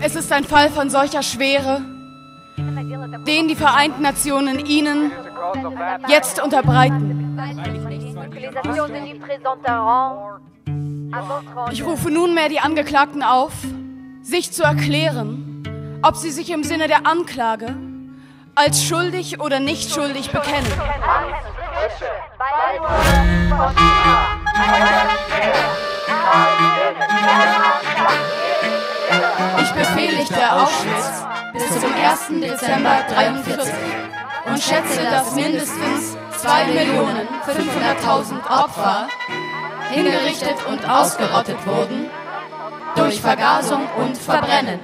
Es ist ein Fall von solcher Schwere, den die Vereinten Nationen Ihnen jetzt unterbreiten. Ich rufe nunmehr die Angeklagten auf, sich zu erklären, ob sie sich im Sinne der Anklage als schuldig oder nicht schuldig bekennen. Befehligte Auschwitz bis zum 1. Dezember 43 und schätze, dass mindestens 2.500.000 Opfer hingerichtet und ausgerottet wurden durch Vergasung und Verbrennen.